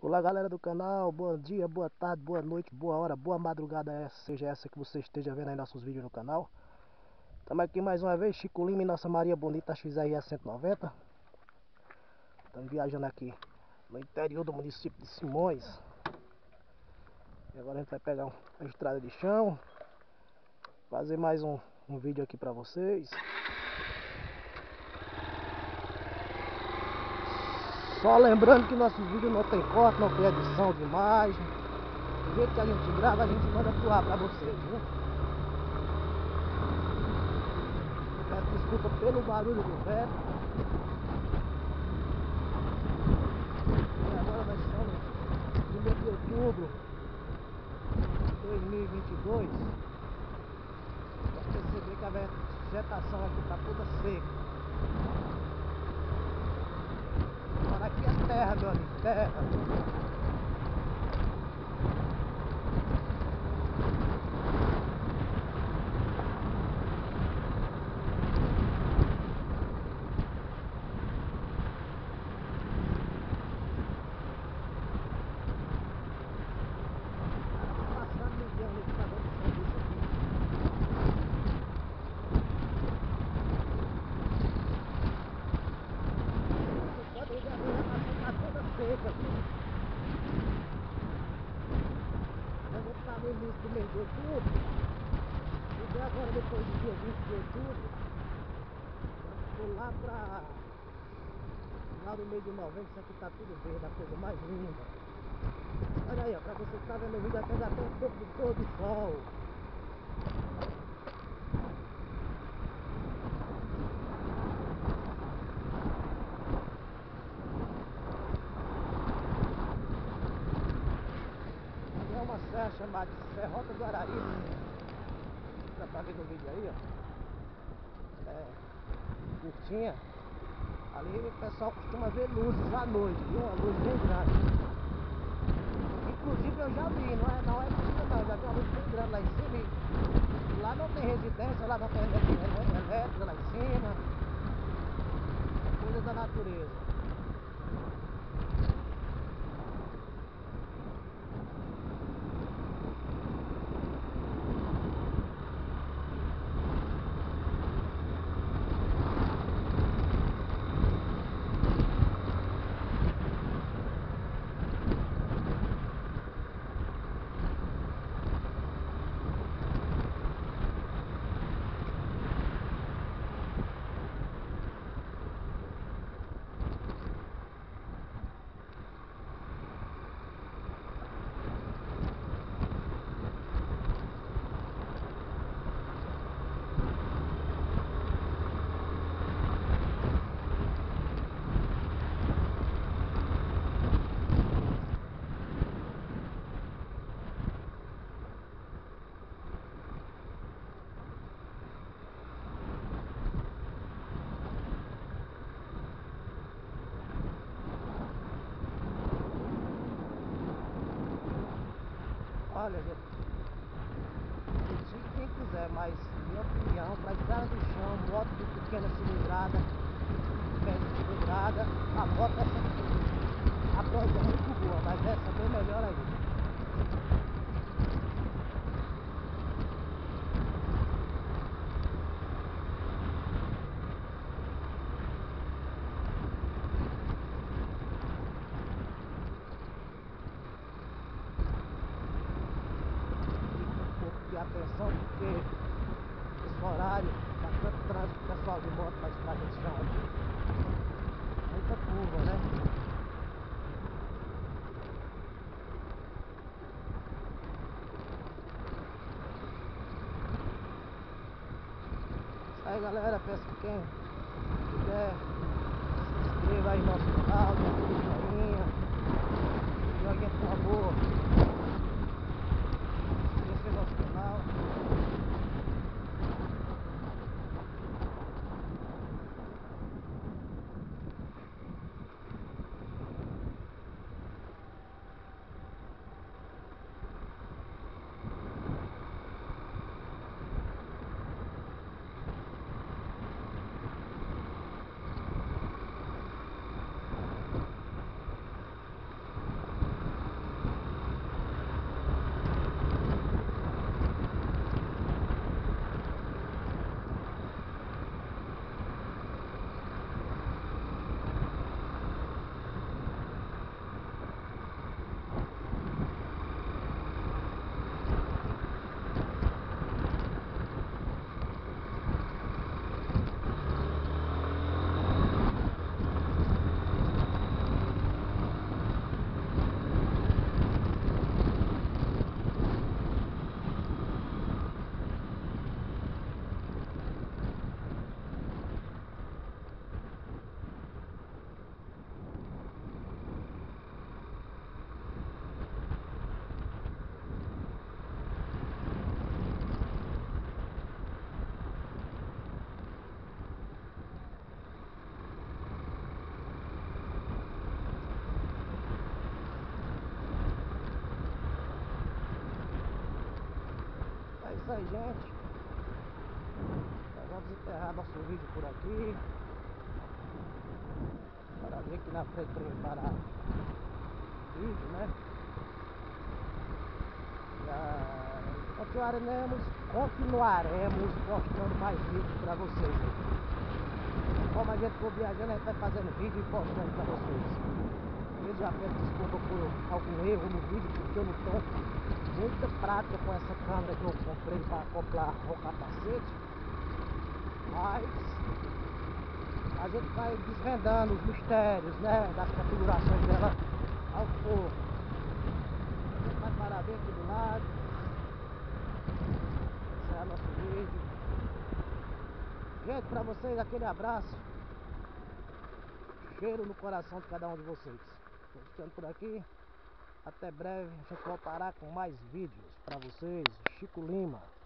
Olá galera do canal, bom dia, boa tarde, boa noite, boa hora, boa madrugada essa, seja essa que você esteja vendo aí nossos vídeos no canal. Estamos aqui mais uma vez, Chico Lima e Nossa Maria Bonita XRE 190 Estamos viajando aqui no interior do município de Simões. E agora a gente vai pegar uma estrada de chão Fazer mais um, um vídeo aqui pra vocês Só lembrando que nossos vídeos não tem corte, não tem edição de imagem. Do jeito que a gente grava, a gente manda pro ar pra vocês, viu? Peço desculpa pelo barulho do vento. E agora nós estamos no mês de outubro de 2022. Pode perceber que a vegetação aqui está toda seca. Agora aqui é No início do mês de outubro. E agora depois do dia 20 de outubro, vou lá para lá no meio de novembro, isso aqui tá tudo verde, a coisa mais linda. Olha aí, ó, pra você que tá vendo o vídeo até já tem um pouco de pôr do sol. Serra chamada Serrota do Arari. Dá pra ver no vídeo aí, ó. É, curtinha. Ali o pessoal costuma ver luzes à noite, viu? Uma luz bem grande. Inclusive eu já vi, não é, não é possível não, já vi uma luz bem grande lá em cima. E lá não tem residência, lá não tem elétrica lá em cima. Coisa da natureza. Olha, gente, quem quiser, mas minha opinião, para estrada do chão, moto de pequena cilindrada, média cilindrada, a moto é a prova é muito boa, mas essa é bem melhor ainda. Atenção porque esse horário tá tanto trânsito pessoal de moto na estrada de chão. Muita curva, né? Aí galera, peço que quem quiser se inscreva aí no nosso canal, isso aí, gente. Vamos enterrar nosso vídeo por aqui. Para ver aqui na frente para preparar o vídeo, né? Já continuaremos, continuaremos postando mais vídeos para vocês. Como a gente for viajando, a gente vai fazendo vídeo e postando para vocês. Eu já peço desculpa por algum erro no vídeo, porque eu não tenho muita prática com essa câmera que eu comprei para acoplar o capacete. Mas a gente vai desvendando os mistérios, né, das configurações dela ao pouco. A gente vai parar bem aqui do lado. Esse é nosso vídeo. Gente, para vocês aquele abraço. Cheiro no coração de cada um de vocês. Estou ficando por aqui. Até breve, a gente voltará com mais vídeos para vocês. Chico Lima.